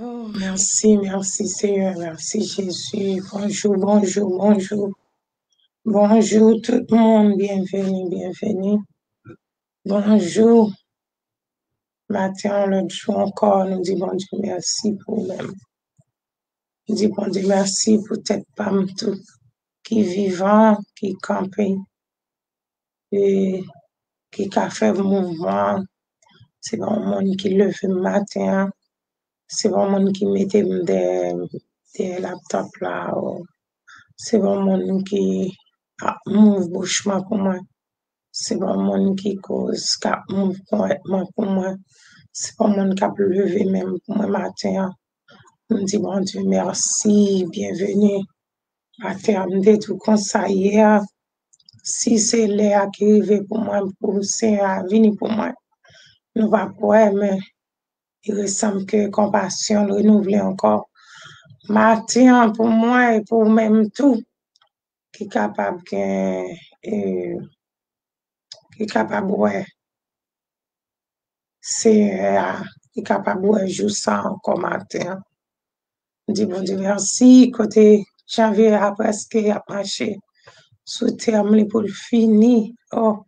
Merci, merci Seigneur, merci Jésus. Bonjour, bonjour, bonjour. Bonjour tout le monde, bienvenue, bienvenue. Bonjour. Matin, l'autre jour encore, nous disons bon Dieu merci pour même. Nous disons bon Dieu merci pour tête pam tout qui vivant, qui campé et qui a fait mouvement. C'est bon monde qui le matin. C'est bon monde qui mettait des, des laptops là. ou C'est bon monde qui a move bouchement pour moi. C'est bon monde qui cause, qui move correctement pour moi. C'est bon monde qui a levé même pour moi matin. Nous disons bon Dieu merci, bienvenue. Matin, nous tout ça hier. Si c'est l'air qui arrive pour moi, pour c'est à venir pour moi. Nous va pouvoir, mais il ressemble que compassion renouvelée encore. Matin pour moi et pour même tout qui est capable que, euh, qui est capable ouais, c'est euh, qui capable ouais, jouer ça encore matin. Dis bon Dieu merci côté janvier a presque a marché sous terme li pour le fini. Oh,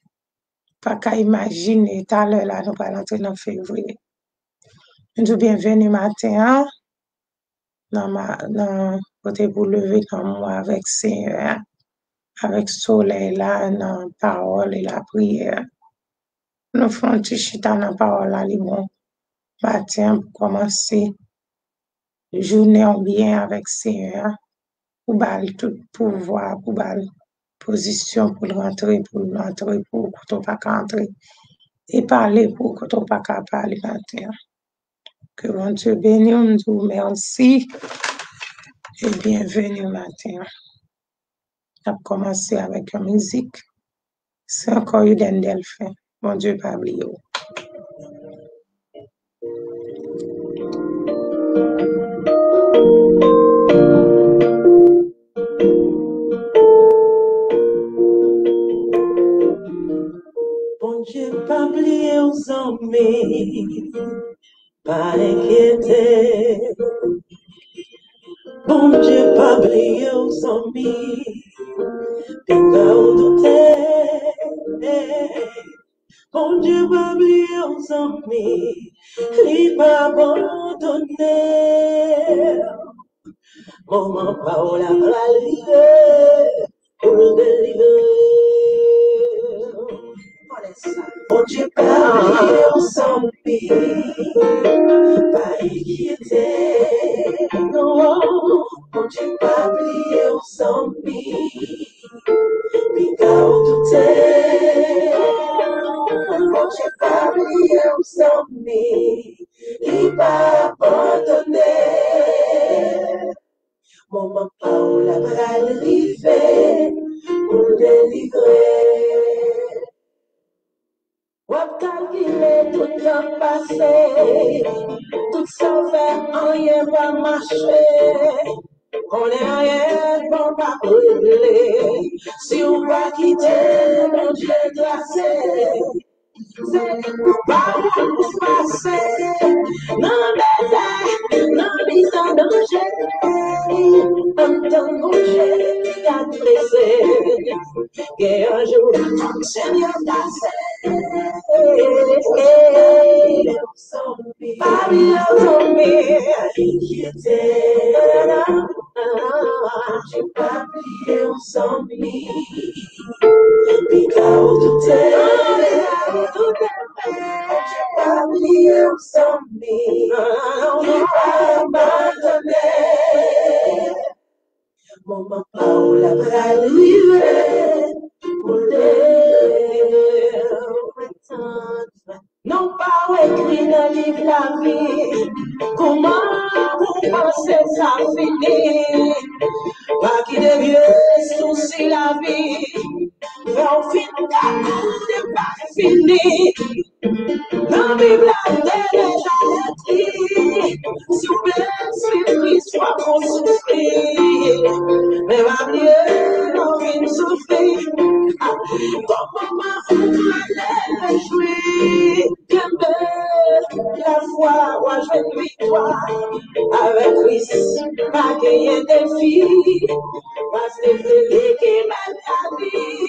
pas qu'à imaginer tout à l'heure là nous allons bienvenue matin dans ma côté pour lever dans moi avec Seigneur, avec soleil dans la parole et la prière. Nous un petit chita dans la parole là, matin pour commencer journée en bien avec Seigneur, pour bal tout pouvoir, pour bal position pour rentrer, pour rentrer, pour tu pas qu'à entrer, et parler pour que tu pas qu'à parler matin. Que bon Dieu bénisse, on dit merci et bienvenue matin. On a commencé avec la musique. C'est encore d'un delphin. Bon Dieu, pas. Bon Dieu, pas oublier aux amis, pas inquiéter. Bon Dieu, pas oublier aux amis, pas douter. Bon Dieu, pas oublier aux amis, il pas abandonner. Moment pas la arriver, pour le délivrer. Non, bon Dieu, pas oublier aux amis, pas douter. Bon Dieu, pas oublier aux amis, il pas abandonner. Moment pas où la bras arriver, pour le délivrer. Wap kalkile tout temps passé, tout ça fait rien va marcher. On est rien bon pas brûler, si on va quitter mon Dieu tracé. C'est pas pour passer, non désert, non mise en danger. Un temps mon Dieu qui a dressé, et un jour, Seigneur passé. Fabio zombie, j'ai pas plié au zombie. Pica au tout est, j'ai pas plié au zombie. J'ai pas abandonné. Moment pas où la bras arriver, pour le non pas écrit dans le livre la vie. Comment vous pensez ça finit? Pas qui devient souci la vie. Mais au final, n'est pas fini. Dans la Bible, est déjà écrit. S'il vous plaît, suivez l'histoire qu'on souffrit. Mais ma vie, non, il souffrit. Comment ma vous allez jouer? Quelle belle la foi, moi je vais victoire. Avec Christ, pas gagner des filles. Parce que c'est lui qui m'a dit. Il fait salver, à pour dans la liberté. Pas de distance, dans la liberté. Il fait jamais rétablir sur lui, jamais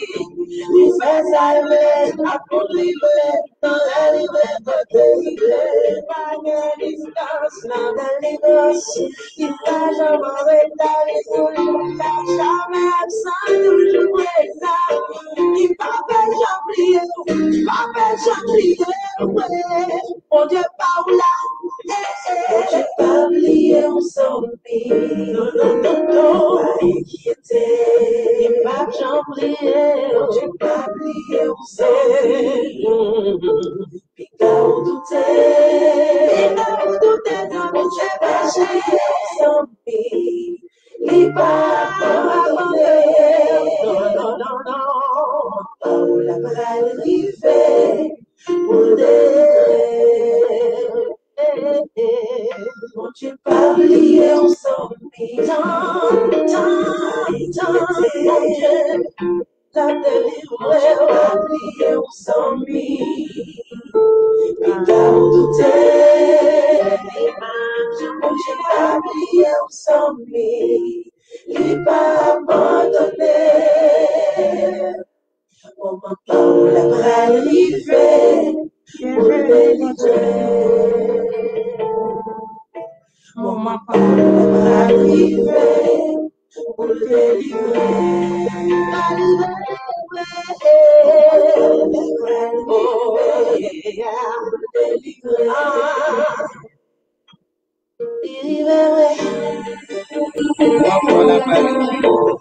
pas j'en prie. Mon Dieu, par là, eh, eh. Mon Dieu, pas oublier, on s'en Non, non, non, non, pas inquiéter. Il pas prie, mon Dieu, pas oublier, on s'en Puis quand on doutait, quand on doutait, Dieu, pas j'ai s'en Il pas abandonné. Non, non, non, non. Oh, la parole arrivée. Won't you probably else on me? Time, time, time. Like the little well, probably else on me. Without the day, won't you probably else on me? Leave my abandonné. Mon parole va arriver pour le délivrer. Mon parole va arriver pour le délivrer. Oh,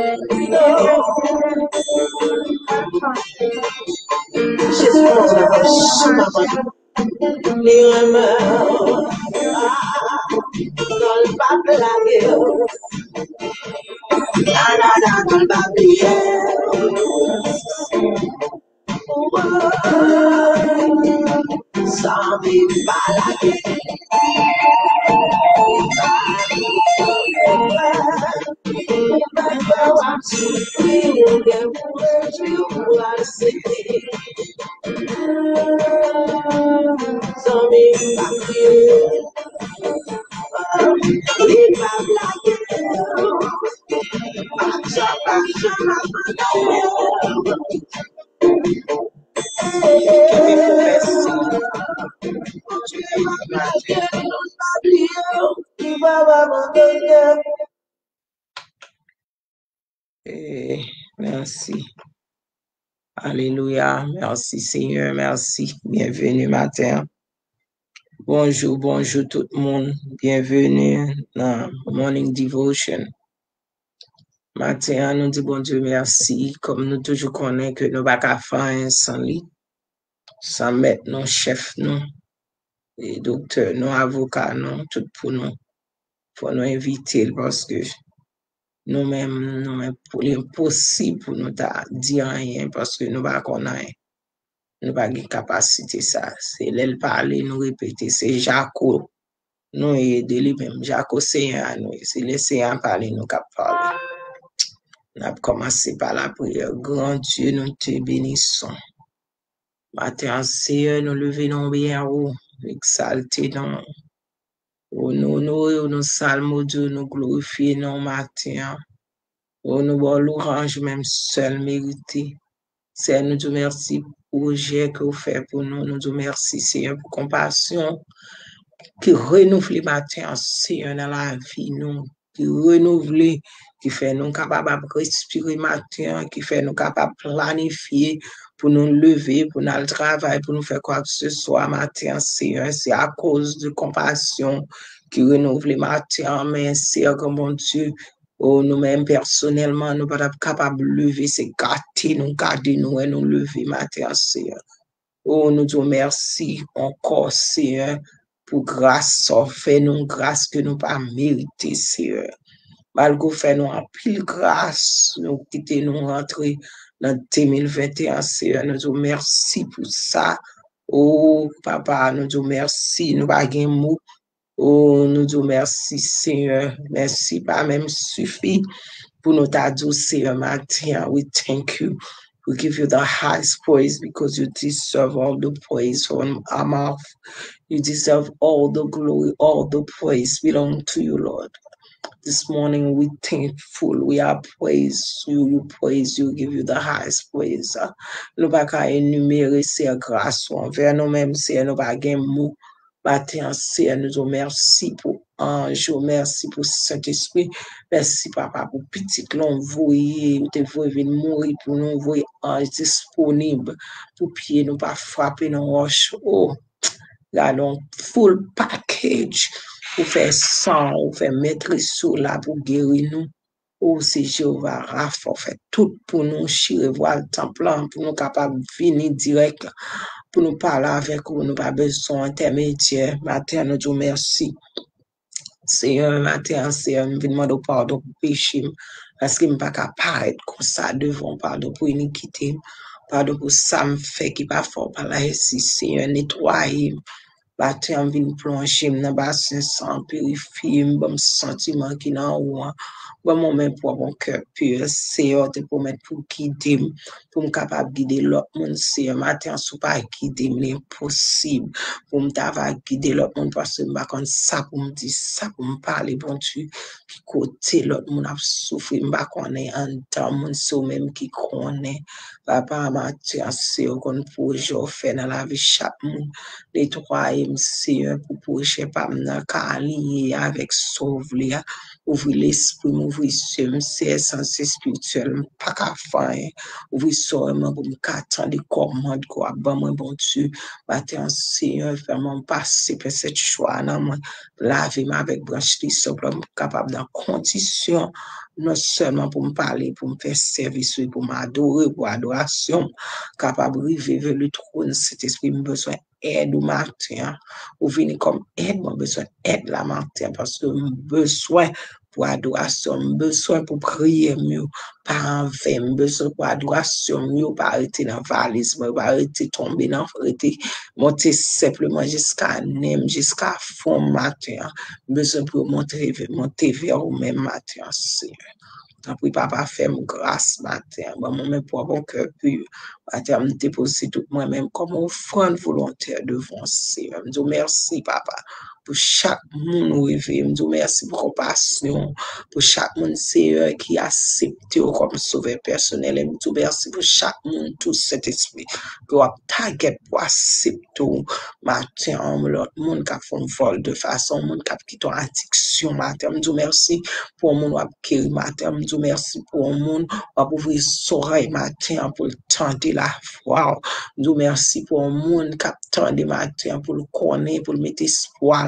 là, Seigneur a dit nous. Il avec nous jusqu'à la fin du monde. Il n'a qu'à abandonner. C'est lui qui m'aide. La vie, c'est notre vérité. Comment vous t'arriver? Jésus, on va les remords dans le pape la gueule. La la la dans le papier. Sans vivre pas la merci. Alléluia. Merci Seigneur. Merci. Bienvenue matin. Bonjour, bonjour tout le monde. Bienvenue dans Morning Devotion. Matin, nous disons bon Dieu merci. Comme nous toujours connaissons que nous ne pouvons faire sans lui. Sans mettre nos chefs, nous, et docteurs, nos avocats, nous, tout pour nous. Pour nous inviter parce que nous-mêmes, nous-mêmes, pour l'impossible pour nous dire rien parce que nous ne connaissons rien. Nous n'avons pas de capacité ça. C'est l'aile parler, nous répéter. C'est Jaco. Nous aider lui-même. Jaco, c'est un nous. C'est un parler, nous cap parler. On a commencé par la prière. Grand Dieu, nous te bénissons. Matin, Seigneur, nous levons bien haut, exalté dans nous, nous, nous, nous salmons Dieu, nous glorifions nos matin. Oh, nous, l'orange même seul mérité. Seigneur, nous te merci projet que vous faites pour nous. Nous te merci, Seigneur, pour compassion qui renouvelle les matins, Seigneur, dans la vie, nous, qui renouvelle, qui fait nous capables de respirer matin, qui fait nous capables de planifier pour nous lever, pour nous travailler, pour nous faire quoi que ce soit matin, Seigneur. C'est à cause de compassion qui renouvelle les matins, mais Seigneur, mon Dieu, Oh, nous-mêmes, personnellement, nous pas capables de lever, c'est gâter, nous garder, nous et nous lever, matin, Seigneur. Oh, nous disons merci encore, Seigneur, pour grâce, fait nous grâce que nous pas mérité, Seigneur. Malgré fait nous en pile grâce, nous quitter, nous rentrer dans 2021, Seigneur. Nous disons merci pour ça. Oh, papa, nous disons merci, nous pas mot. Oh, nous disons merci, Seigneur. Merci, pas même suffit pour nous dire, Seigneur, matin. We thank you. We give you the highest praise because you deserve all the praise from our mouth. You deserve all the glory, all the praise belong to you, Lord. This morning we thankful, we are praise you, you praise you, give you the highest praise. Nous pas qu'à énumérer ces grâces envers nous-mêmes, c'est nous pas gain mot. Matin, c'est nous disons merci pour ange, merci pour Saint-Esprit, merci papa pour petit l'envoyer, te voyez venir mourir pour nous envoyer ange disponible pour pied nous pas frapper nos roches. Oh, donc, full package pour faire sang, pour faire mettre sous là pour guérir nous. Oh, c'est Jéhovah Rapha, fait tout pour nous, chier, voir le temple, pour nous capables de venir direct, pour nous parler avec vous, nous pas besoin intermédiaire. Matin, nous disons merci. Seigneur, matin, Seigneur, nous demandons pardon pour péché, parce qu'il ne pas capable comme ça devant, pardon pour iniquité, pardon pour ça me fait qui pas fort par ici, Seigneur, nettoyer, matin, vin plonger dans bassin sans purifier, bon sentiment qui n'a ou Bon moment pour mon cœur pur, Seigneur, te pour mettre pour guider, pour me capable guider l'autre monde, Seigneur, matin, sous pas guider, l'impossible, pour me t'avoir guider l'autre monde, parce que je comme ça pour me dire, ça pour me parler, bon Dieu, qui côté l'autre monde a souffert, je connais en temps, mon sou même qui connaît, papa, Seigneur, qu'on pour je faire dans la vie chaque monde, nettoyer, Seigneur, pour pour je pas me lier avec sauve ouvrir l'esprit, ouvrir ce c'est sens spirituel, pas qu'à faire, ouvrir ça, pour me attendre les commandes, quoi, bon, moi, bon Dieu, matin, Seigneur, vraiment passer par cette choix, non, moi, laver ma avec branche, simplement capable dans condition, non seulement pour me parler, pour me faire service, pour m'adorer, pour adoration, capable de vivre le trône, cet esprit, me besoin aide au matin, ou venir comme aide, moi besoin aide la matin, parce que besoin pour adoration, besoin pour prier mieux, par un vain, besoin pour adoration mieux, pas arrêter dans valise, pas arrêter tomber dans arrêter monter simplement jusqu'à Nem, jusqu'à fond matin, besoin pour monter, monter vers au même matin, Seigneur. Tant pis, papa, fais-moi grâce matin. Moi-même, pour mon cœur pur, matin, me déposer tout moi-même comme offrande volontaire devant Seigneur. Je merci, papa, pour chaque monde rêvé. Je merci pour compassion, pour chaque monde, Seigneur, qui a accepté comme sauveur personnel. Je merci pour chaque monde, tout cet esprit, pour target pour accepter matin, l'autre monde qui a fait un vol de façon, monde qui a quitté une addiction matin. Je merci pour le monde qui a matin. Je merci pour le monde qui a ouvrir son matin pour le tenter la foi. Je merci pour le monde qui a attendu matin pour le connaître, pour le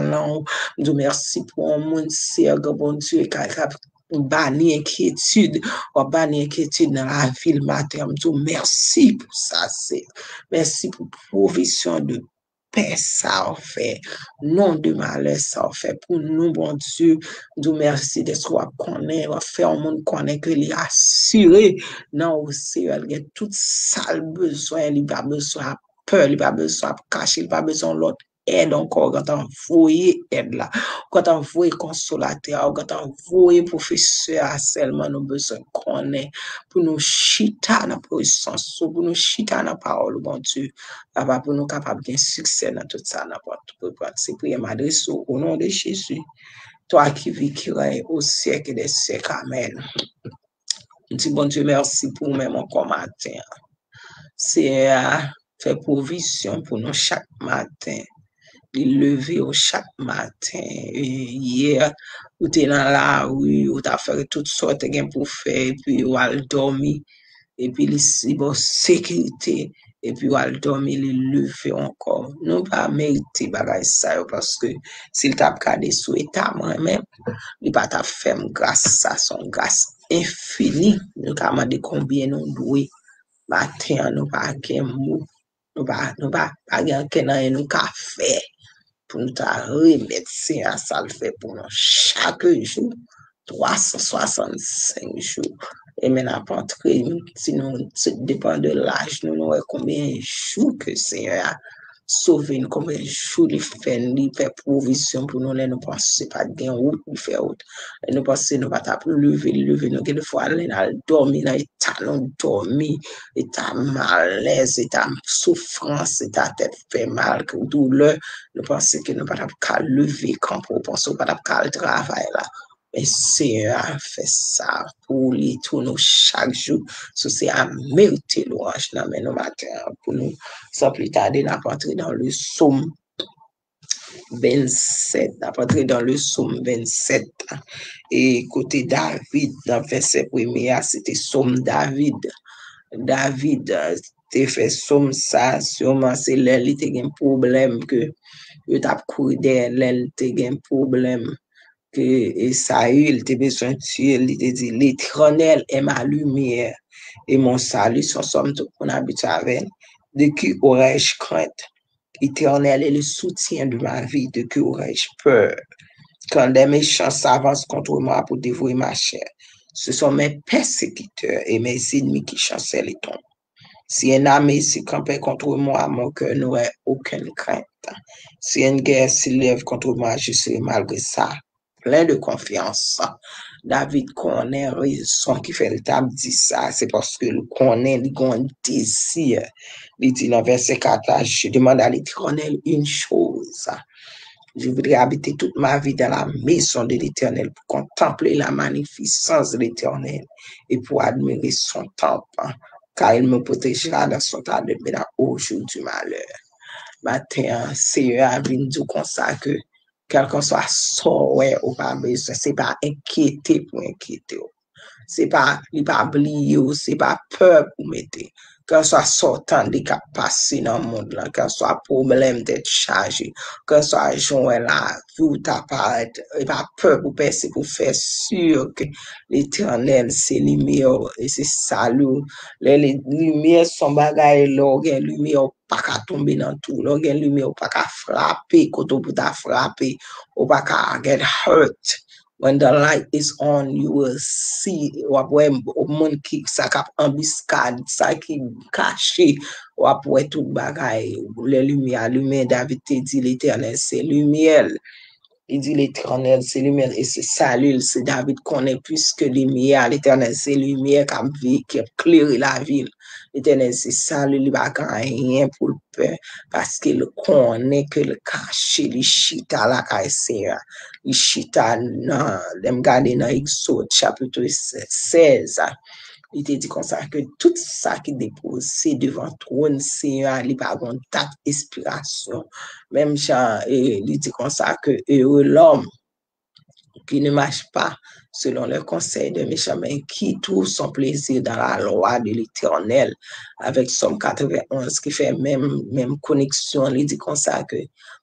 talan, nou mersi pou an moun serge, bon Diyo, kakap bani enkyetude, ou bani enkyetude nan la vil mater, nou mersi pou sa se, mersi pou provisyon de pe sa ou fe, non de male sa ou fe, pou nou bon Diyo, nou mersi de sou ap konen, ou fe an moun konen ke li asyre, nan ou se yo elge tout sal bezwen, li ba bezwen ap pe, li ba bezwen ap kache, li ba bezwen lot a l'autre aide encore, quand on voyait aide là, quand on voyait consolateur, quand on voyait professeur, seulement nous besoin qu'on ait pour nous chita la puissance, pour nous chita dans la parole, bon Dieu, papa, pour nous capables de succès dans tout ça, n'importe quoi. C'est prier m'adresse au nom de Jésus. Toi qui règne au siècle des siècles. Amen. Dis bon Dieu, merci pour même encore matin. C'est euh, fait provision pour nous chaque matin lever au chaque matin. Hier, ou t'es dans la ou t'as fait toutes sortes de pour faire, puis ou al dormir. Et puis, c'est bon, sécurité. et puis al dormi li leve encore nous pas mériter bagay ça parce que s'il t'a gardé sous état moi-même il pas ta ferme grâce ça son grâce infini nous ka de combien nous doué matin nous pas gen mot nous pas nous pas pas gen kenan nous ka faire pour nous remettre c'est ça le fait pour nous chaque jour 365 jours. Et maintenant, pas entrer, sinon, ça dépend de l'âge, nous, nous, combien de jours que c'est a combien de jours il fait, il fait provision pour nous, nous pensons pas de route, il fait autre. Nous pensons, nous pas plus lever, lever, nous, quelquefois, nous, dormir dans l'état, nous, dormir, état malaise, état souffrance, état tête fait mal, douleur, nous pensons que nous pas pas lever quand on pense pas pas travail là. Mais Seigneur a fait ça pour lui, tout nous chaque jour. Ce c'est à mériter louange dans nos matin pour nous. Sans plus tarder, n'a pas dans le psaume 27, n'a pas dans le psaume 27. Et côté David, dans verset premier, c'était psaume David. David, te fait psaume ça, sûrement c'est l'elle, il a un problème que, il couru derrière l'elle, il a un problème que Saül te besoin tuer, il te dit, l'éternel est ma lumière et mon salut, son somme tout qu'on habite avec. De qui aurais-je crainte? Éternel est le soutien de ma vie, de qui aurais-je peur? Quand des méchants s'avancent contre moi pour dévouer ma chair, ce sont mes persécuteurs et mes ennemis qui chancellent les tombes. Si un armée se campait contre moi, mon cœur n'aurait aucune crainte. Si une guerre s'élève contre moi, je serai malgré ça plein de confiance. David connaît raison qui fait le table dit ça, c'est parce que le connaît, il a un désir. Il dit dans verset 4, je demande à l'éternel une chose. Je voudrais habiter toute ma vie dans la maison de l'éternel pour contempler la magnificence de l'éternel et pour admirer son temple, car il me protégera dans son temps de au jour du malheur. Matin, Seigneur a vu nous kelkan so a sowe ou pa bezwen, se pa enkete pou enkete ou. Se pa li pa bliye ou, se pa pep ou mette. Kan so a sotan di ka pasi nan moun la, kan so a problem det chaji, kan so a joun la, pou ta pa, e pa pe pou pesi pou fe sur ke l'Eternel se lumiyo, e se salou, le lumiye son bagay lo, gen lumiyo pa ka tombe nan tou, lo gen lumiyo pa ka frape, koto pou ta frape, ou pa ka get hurt, When the light is on, you will see, wapwe moun ki sa kap ambiskad, sa ki kache, wapwe tout bagay, le lume, lume David te di l'Eternel, se lume el, il dit l'éternel, c'est lumière, et c'est salut, c'est David connaît plus que lumière, l'éternel, c'est lumière qui qui éclaire la ville. C'est salut, il va rien pour le peur, parce qu'il connaît que le caché, le chita la caïsera, le chita, dans Exode, chapitre 16, il te dit comme ça que tout ça qui dépose, c'est devant trône, Seigneur, il pas de date inspiration. Même Jean, il dit comme ça que heureux l'homme qui ne marche pas selon le conseil de méchants, mais qui trouve son plaisir dans la loi de l'éternel, avec Somme 91, qui fait même, même connexion, il dit comme ça que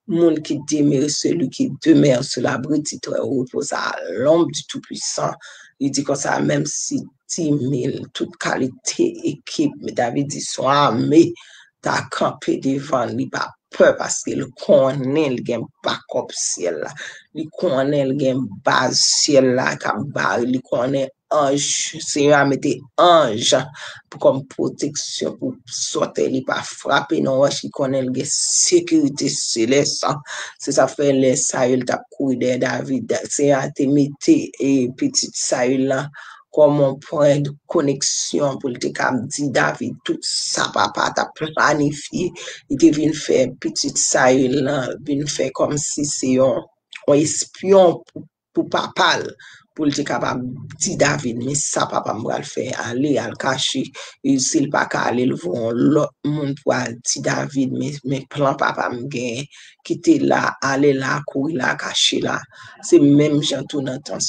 monde qui demeure celui qui demeure sur l'abri du repose à l'ombre du Tout-Puissant. Il dit comme ça, même si 10 000, toute qualité, équipe, David dit, soit armé, t'as campé devant, il pas parce que le connaît, il gagne backup ciel là. Il connaît, il gagne base ciel là, il connaît ange, Seigneur a mis ange pour comme protection, pour sortir, il pas frapper, non, il connaît, il sécurité céleste. C'est ça fait les Saül t'a couru de David, Seigneur a mis et petit Saül là, un point de connexion pour te comme dit David, tout ça papa t'a planifié, il te Saül là, vient faire comme si c'est un, un espion pour, pour papa pour te capable dit David mais ça papa va le faire aller al David papa me gagne quitter là aller là courir là cacher là. C'est même gens tout dans temps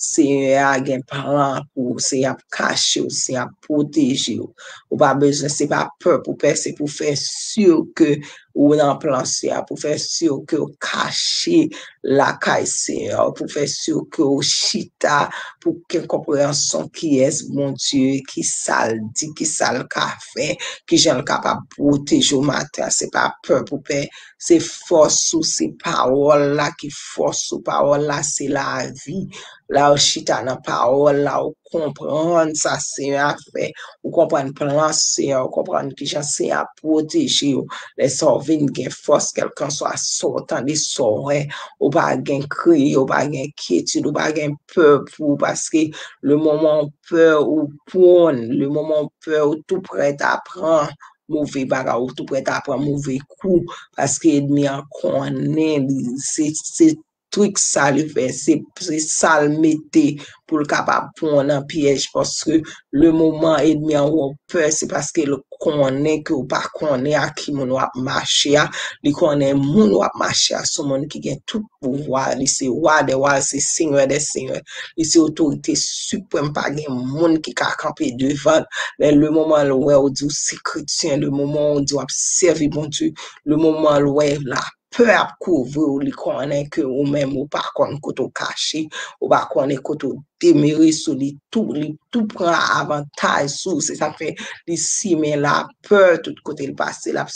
se a gen paran pou, se a kache ou, se a proteje ou. Ou pa bezon, se pa pep ou pe, se pou fe sur ke ou nan plan se a, pou fè sur que ou kache la kay Seigneur, pou fè sur que ou chita, pou ken komprehension ki es, mon Dieu, ki sal di, ki sal ka fè, ki jen kapab proteje ou matin, se pa peur pou pe, se fos ou se parole la, ki fos ou parole la, se la vie, La ou chita nan parol, la ou kompran sa se a fe, ou kompran plan se a, ou kompran ki jan se a proteje ou, le sor vin gen fos, kelkan so a sotan di sorre, ou ba gen kri, ou ba gen kietude, ou ba gen pe pou, paske le momon pe ou pon, le momon pe ou tou prete apren mouve baga, ou tou prete apren mouve kou, paske edmi an konen, se se, Trik sa li fe, se sa l mette pou l kapap pou an an piyej. Paske le mouman edmi an wou pe, se paske l konen ki ou pa konen a ki moun wap mache a. Li konen moun wap mache a, sou moun ki gen tout pou wad. Li se wade wad, se singwe de singwe. Li se otorite suprem pa gen moun ki ka kampe devan. Men le l wè ou di ou se kritien, le mouman ou di wap servi bon tu, le mouman l wè la. Pe ap kouvre ou li konen ke ou men ou pa konen koto kache, ou pa konen koto demere sou li tou, li tou pran avantaj sou, se sa fe li sime la pe tout kote li pase, la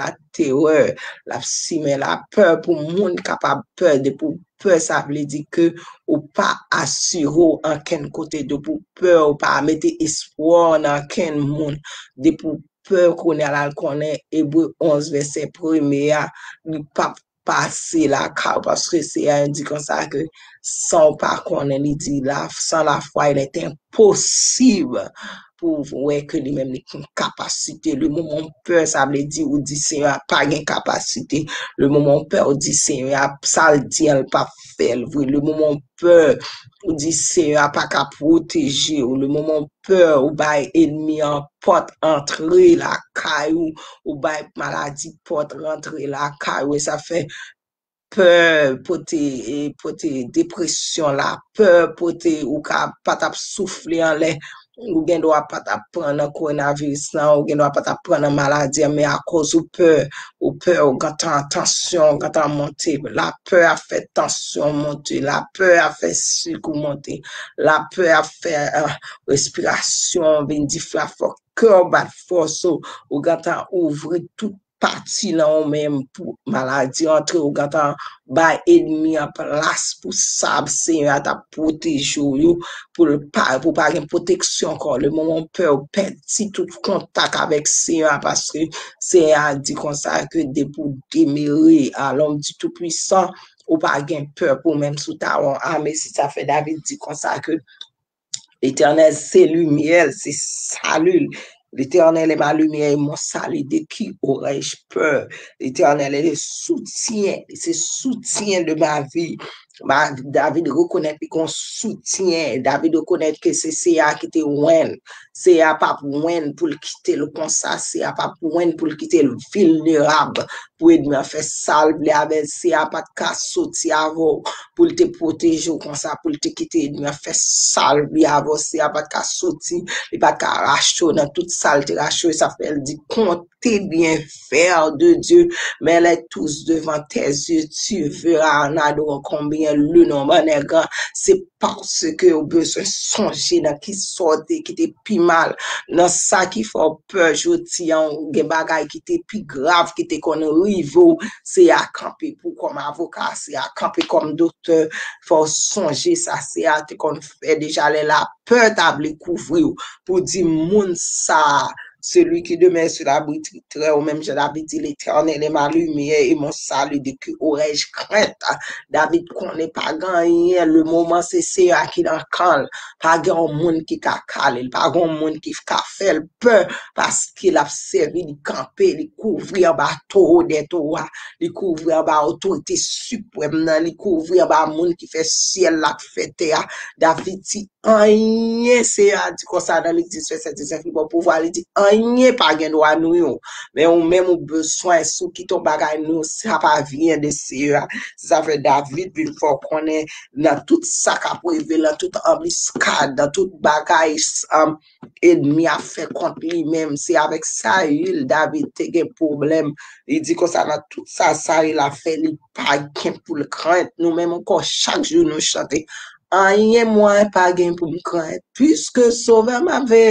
la teror, la la pe pou moun kapab pe, de pou pe sa vle di ke ou pa asyro an ken kote, de pou pe ou pa mette espo an ken moun, de pou peur konen alal konen Ebre 11 verset preme ya li pa pase la ka paske se a indi kon sa ke san pa konen li di la san la fwa il et imposib pou vwe ke li men li kon kapasite le moumon peur sa vle di ou di se a pa gen kapasite le moumon peur ou di se a sal di al pa fel vwe le moumon peur ou di se a pa ka proteje ou le moumon peur ou bay enmi an pot entre la kayou ou bay maladi pot rentre la kayou e sa fe peur pote pote depresyon la peur pote ou ka patap soufle an le ou gen do a patap pran nan koronavirus nan ou gen do a patap pran nan maladi an me a koz ou peur ou peur ou gata tansyon gata monte la peur a fe tansyon monte la peur a fe sikou monte la peur a fe euh, respiration ven di fok kèr bat fòso ou gata ouvre tout pati nan ou menm pou maladi antre ou gata ba enmi an plas pou sab se yon ata potejou yon pou, pou pa gen poteksyon kon. Le moun pe ou peti tout kontak avek se yon apaske se yon a di konsa ke de pou demere alom di tout pwisan ou pa gen pe pou menm sou ta wan ame si sa fe David di konsa ke Eternel se lumiel, se salul, L'Éternel est ma lumière et mon salut. De qui aurais-je peur? L'Éternel est le soutien, c'est soutien de ma vie. David reconnaît qu'on soutient. David reconnaît que c'est ça qui te ouen. C'est pas pour pour le quitter le constat. C'est pas pour pour le quitter le vulnérable. Pour me faire salve avec c'est pas de sortir avant pour te protéger comme ça pour te quitter me faire salve avant c'est pas de sortir. Il pas de racheter dans toute saleté racheter ça fait dit compter tes bienfaits de Dieu, mais les tous devant tes yeux, tu verras en adorant combien le nom est grand. C'est parce que au besoin songer dans qui sortait, qui était plus mal, dans ça qui fait peur, joti an, gen bagay qui était plus grave, qui était qu'on rivo, c'est à camper pour comme avocat, c'est à camper comme docteur, faut songer ça, c'est à qu'on fait déjà la peur table couvrir pour dire moun ça, celui qui demeure sur la très ou même je l'avais dit, l'éternel est ma lumière et mon salut, de qui aurais-je crainte? David connaît pas gagné, le moment c'est c'est à qui dans calme, pas grand monde qui a calé, pas grand monde qui a fait peur, parce qu'il a servi de camper, de couvrir bateau des toits, de couvrir bas autorité suprême, de couvrir bas monde qui fait ciel, la fait terre. David dit, anye se a di konsa nan lik 18-19 li bon pouvo li di, anye pa gen do an nou yon, men ou men mou beswen sou ki ton bagay nou, sa pa vyen de se yo, sa fe David vil fò konen nan tout sa ka pou eve, lan tout ambiskad, nan tout bagay um, edmi a fe kont li men, se avek sa yil David te gen problem, li di konsa nan tout sa sa yil a fe li pa gen pou l krent, nou men mou kon chak joun nou chante, anye mwen pa gen pou m kren, pwiske sove m ave,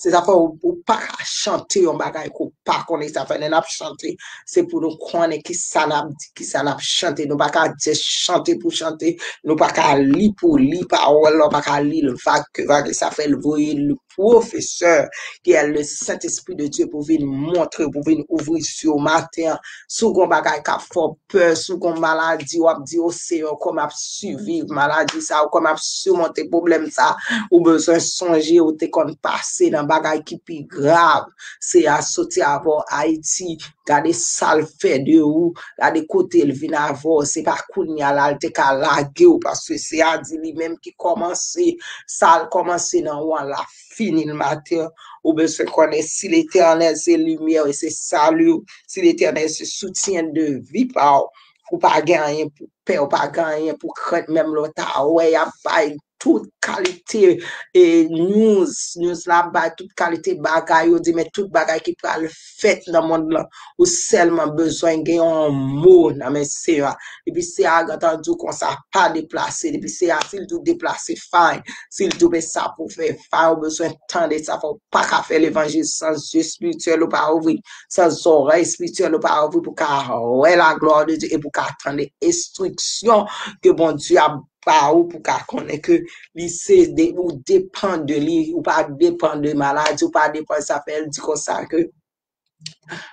se sa fè ou pa chante yon bagay, kou pa konen sa fè, nen ap chante, se pou nou konen ki san ap di, ki san ap chante, nou pa ka de chante pou chante, nou pa ka li pou li, pa ou lò pa ka li, le vak, vak sa fè, le voye, le professeur, ki el le sent espri de Diyo pou vin montre, pou vin ouvri sou maten, sou kon bagay ka fò pe, sou kon maladi, wap di o seyo, kom ap suivi maladi sa, ou kom ap surmonte problem sa, ou bezon sonje ou te kon pase nan bagay ki pi grav, se a soti avon Haiti, gade sal fè de ou, gade kote l vin avò, se pa koun ya lal te ka lage ou, paswe se a di li menm ki komanse, sal komanse nan wan la fini l mater, ou ben se kone si l'Eternel se lumiè ou se salu, si l'Eternel se soutien de vi pa ou, ou pa ganyen pou pe, ou pa ganyen pou kren menm lota, ou e ya bay tout kalite e news, news la bay tout kalite bagay, ou di men tout bagay ki pral fet nan mond lan, ou selman bezwen genyon moun nan men sewa, epi sewa gata djou kon sa pa deplase, epi sewa sil djou deplase fay, sil djou be sa pou fe fay, ou bezwen tande sa pou pa ka fe l'evangil sans je spirituel ou pa ouvri, sans orey spirituel ou pa ouvri pou ka we la gloa de Diyo, epi pou ka tande estriksyon ke bon Diyo a pa ou pou ka konen ke li se ou depan de li, ou pa depan de maladi, ou pa depan sa fel di konsa ke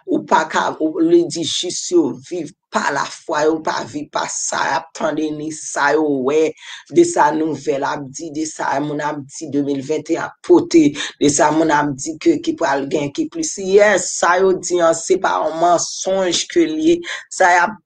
ou pa ka, ou li di jisi ou viv pa la fwa yo, pa vi pa sa, ap tande ni sa yo, we, de sa nouvel ap di, de sa moun ap di 2021 ap pote, de sa moun ap di ke ki pral gen ki plis, yes, sa yo di an se pa an mensonj ke liye, sa ap,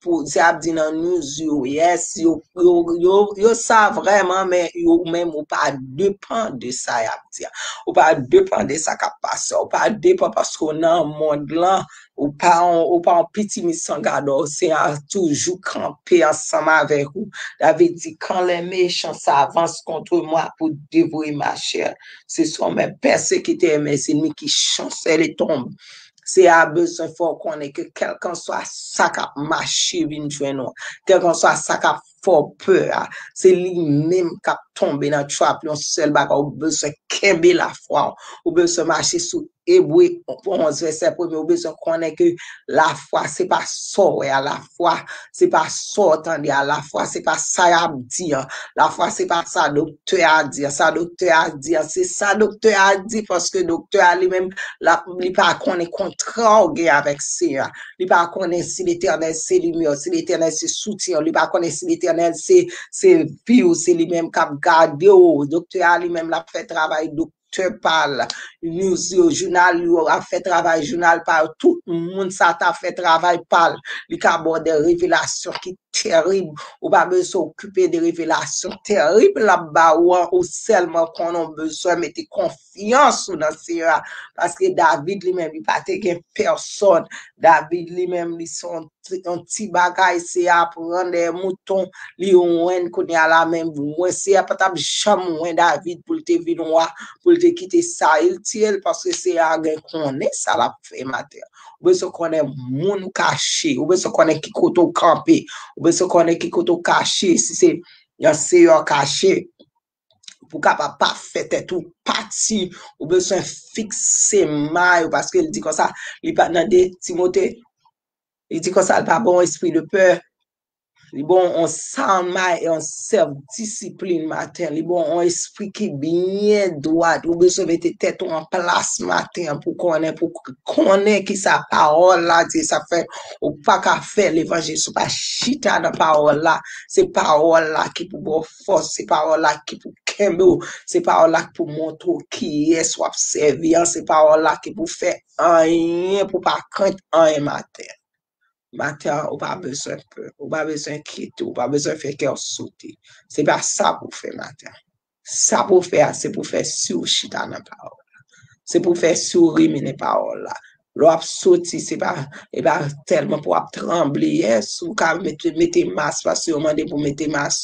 ap di nan nouz yo, yes, yo, yo, yo, yo sa vreman, men yo men ou pa depan de sa ap di, ou pa depan de sa kap pase, ou pa depan pasko nan moun lan, Ou pa an piti misan gado, se a toujou kampe ansama avek ou. Davi di, kan le mechan sa avans kontre mwa pou devoui ma chè. Se son men persekite men, se mi ki chansel le tombe. Se a bezon fò konen ke kelkan so a sakap ma chèr vin jwen nou. Kelkan so a sakap fò pè a, se li mèm kap tombe nan trap li, sel baka ou bè se kembe la fwa, ou bè se mache sou ebwe, on se se pou, ou bè se konen ke la fwa, se pa so e a la fwa, se pa so tande a la fwa, se pa sa yab di a, la fwa se pa sa doktor a di a, sa doktor a di a, se sa doktor a di, foske doktor a li mèm, li pa konen kontra ou gen avèk se a, li pa konen si l'Eternel se li lumiè, si l'Eternel se soutien, li pa konen si l'Eternel profesyonel, se, se pi ou se li menm kap gade ou, doktor a oh, li menm la fe travay doktor. te pal, news yo, jounal yo, a fe travay jounal pal, tout moun sa ta fe travay pal, li ka bo de revelasyon ki terib, ou pa se okupe de revelasyon terib la ba ou an ou selman konon bezou mette konfiyans ou nan sira, paske David li men li pate gen person, David li men li son yon ti bagay se ap rande mouton li yon wen konye ala men mwen se ap patap jam mwen David pou lte vinwa, pou lte kite sa il til, paske se a gen konen sa la pou fe mater, ou be se konen moun kache, ou be se konen ki koto kampe, ou Mwen se konen ki koto kache, si se yon se yon kache, pou ka pa pa fete tou pati, ou beson fikse may, ou paske li di kon sa, li pa nan de Timote, li di kon sa, li pa bon espri de peur, bon on san may e on serv disiplin maten, li bon on espri ki binye doat, ou be se vete tetou an plas maten pou konen, pou konen ki sa parol la, di sa fe, ou pa ka fe l evanjil, sou pa chita la, se parol la ki pou bo fos, se parol la ki pou kembe ou, se parol la ki pou montrou ki yes wap serviyan, se parol la ki pou fe anye, pou pa kant anye maten. Mater, ou pa bezon pe, ou pa bezon kite, ou pa bezon fe kè ou sote. Se pa sa pou fe mater. Sa pou fe a, se pou fe sou chita nan paola. Se pou fe sou rimine la. Lo ap soti, se pa, e pa telman pou ap tremble, yes, ou ka mette, mette mas, pasi yo mande pou mette mas,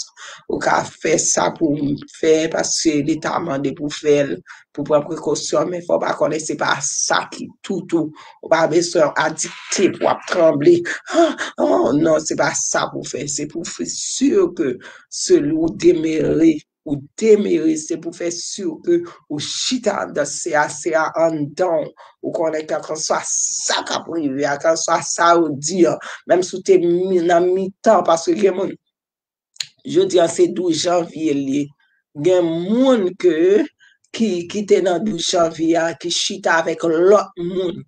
ou ka fè sa pou fè, pasi l'Etat mande pou fè, pou pren prekosyon, men fò pa kone, se pa sa ki toutou, ou pa beson adikte pou ap tremble, ah, oh, non, se pa sa pou fè, se pou fè sur ke se lou demere, ou demere, se pou fè sur ke ou chita da se a se a an dan, ou konen ke kan so a sa ka prive, a kan so a sa ou di, menm sou te nan mi tan, paske gen moun, je di an se 12 janvye li, gen moun ke, ki, ki te nan 12 janvye, ki chita avèk lot moun,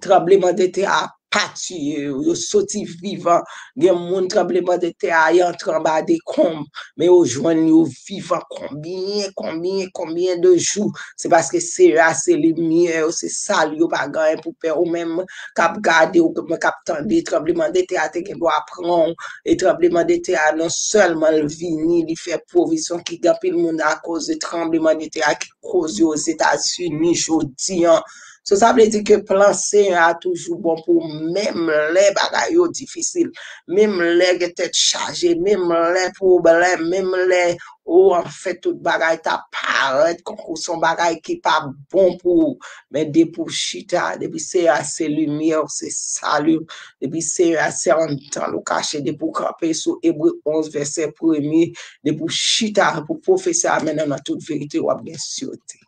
trembleman de te ap, pati yo, yo soti vivan, gen moun trembleman de te a yon tremba de komb, men yo jwen yo vivan kombien, kombien, kombien de jou, se paske se a, se li miye, yo se sal yo pa pou pe ou men kap gade ou kap tende, trembleman de te a te gen do apron, e trembleman de te a non selman vini li fe provisyon ki gampil moun a koz de trembleman de te a ki koz yo os Etats-Unis jodi an, So sa ple di ke plan se a toujou bon pou mèm lè bagay yo difisil, mèm lè ge tèt chaje, mem le problem, mèm lè ou an fè tout bagay ta paret konkou son bagay ki pa bon pou men depou chita debi se a se lumiè ou se salu debi se a se an tan lou kache depou kapè sou ebre 11 verset 1 depou chita pou profese amenen an tout verite ou ap gen syote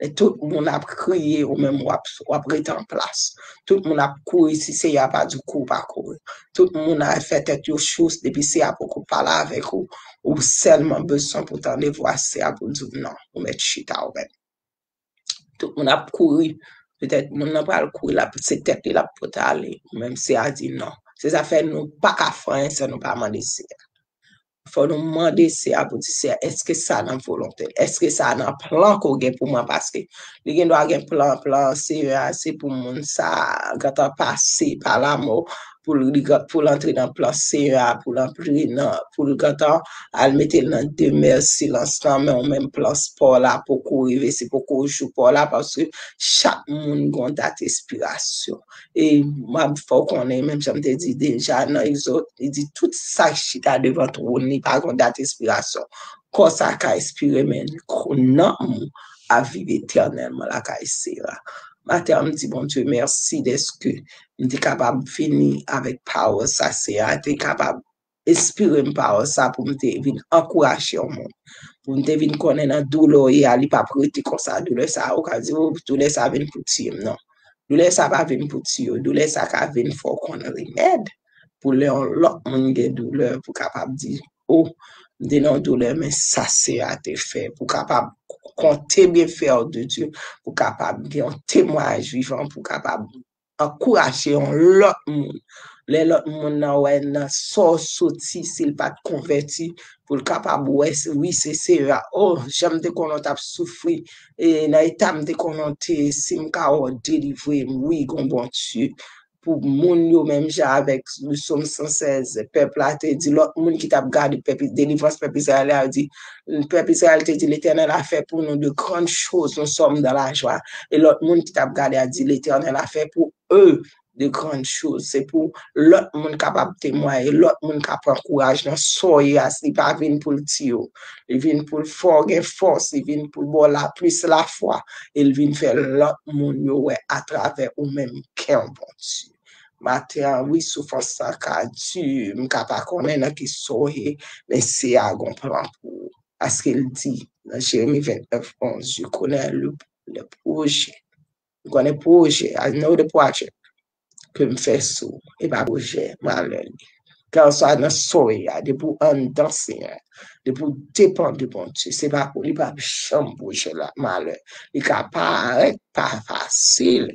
Et tout moun ap kriye ou mèm wap rete an plas. Tout moun ap kouye si se ya pa du kou pa kouye. Tout moun ap fète et yo chous depi se ya pou kou pala avek ou. Ou selman beson pou tan le vwa se ya pou djou nan. Ou met chita ou mèm. Tout moun ap kouye. Petèt moun ap pral kouye la pou se tete la pou tali. Ou mèm se ya di nan. Se sa fè nou pa ka fwen se nou pa mandi se ya. fò nou mande se a pou di se a, eske sa nan volontè, eske sa nan plan ko gen pou mwen, paske li gen do a gen plan, plan, se, euh, se pou moun sa gata pase pa la mò, pou l'antre nan plan CEA, pou l'antre nan, pou l'gata al metel nan demer silans nan men ou men plan sport la pou kou rive, se pou kou jou pou la, paske chak moun gwen dat espirasyon. E mab fò konen, menm jom te di deja nan exot, e di tout sa chita devan trouni pa gwen dat espirasyon. Kon sa ka espire men, kon nan moun aviv eternelman la ka esera. Mate m di, bon Dieu mersi deske m te kapab fini avèk power sa se a, te kapab espire m power sa pou m te vin ankourache yon moun. Pou m te vin konen nan doulo e a li pa prete konsa doule sa ou ka di, ou doule sa vin pouti yon nan. Doule sa pa vin pouti yon, doule sa ka vin fò kon remèd. pou lè an lòk moun gen doule pou kapab di, ou, oh, denon doule men sa se a te fe, pou kapab kon te bie fè ou de Diyo pou kapab gen yon temwaj vivan pou kapab akourache yon lot moun. Le lot moun nan wè nan so soti sil pat konverti pou kapab wè se wise se ya. Oh, jam de konon tap soufri e nan etam de konon te sim ka ou delivwe mwi gombon tsu. Pou moun yo menm ja avek lusom 116, pepla te di lot moun ki tap gade pepi, delivans pepi Israel a di, pepi Israel te di l'Eternel a fe pou nou de kran chos nou som da la jwa, e lot moun ki tap gade a di l'Eternel a fe pou e de kran chos, se pou lot moun kapap temwaye, lot moun kapap kouaj nan soye as li pa vin pou l'tiyo, li vin pou l'for gen fos, li vin pou l'bo la plis la fwa, e li vin fe lot moun yo we atrave ou menm ken bon si. Mate an wisou fos sa ka di, mka pa konen an ki soye, men se a gon plan pou. Aske l di, nan Jeremy 29.11, j konen le proje. J konen proje, I know the project, ke m fe sou, e ba proje, man lè li. Kan sa nan soye, de pou an danse, de pou depan de bon ti, se ba pou li pa la, man lè. Li ka pa arek pa fasil,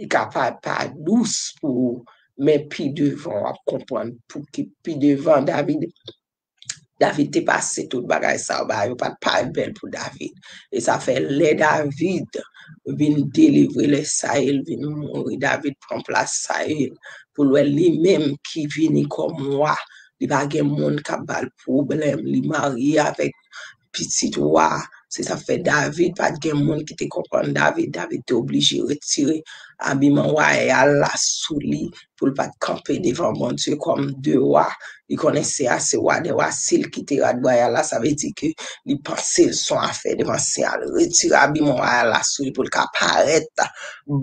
I ka pa dous pou men pi devan ap kompon pou ki pi devan David. David te pase tout bagay sa ba yo pat pa bel pou David. E sa fe le David vin delivre le Sahel, vin mouri. David pran plas Sahel pou lwe li menm ki vini kom mwa. Li bagen moun kabal problem. Li mari avek pitit wa, se sa fe David, pat gen moun ki te kompran David, David te oblije retire abiman wa e ala sou li pou l pat kampe devan bon Diyo kom de wa. Li konen se a se wa de wa sil ki te radwa e ala, sa ve di ke li panse son afe devan se a. Retire abiman wa e ala sou li pou l ka paret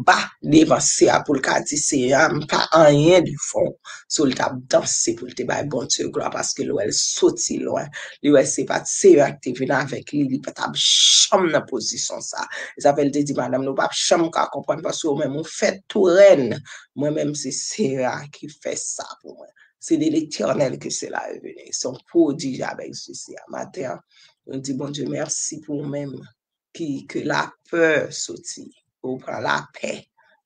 ba devan se a pou l ka di se a, pa anyen di fon. So l tap danse pou l te bay bon Diyo gloa paske l wè l soti l wè. Li wè se pat se yo akte vina avèk li, li pat ap chom nan pozisyon sa. E sa vel te di madame nou pap chom ka kompon pasyo mwen moun fèt tou ren. Mwen mèm se sera ki fè sa pou mwen. Se de l'Eternel ke se la e vene. Son pou di javek se se a mater. Mwen di bon Diyo mersi pou mèm ki la pè soti. Ou pran la pè.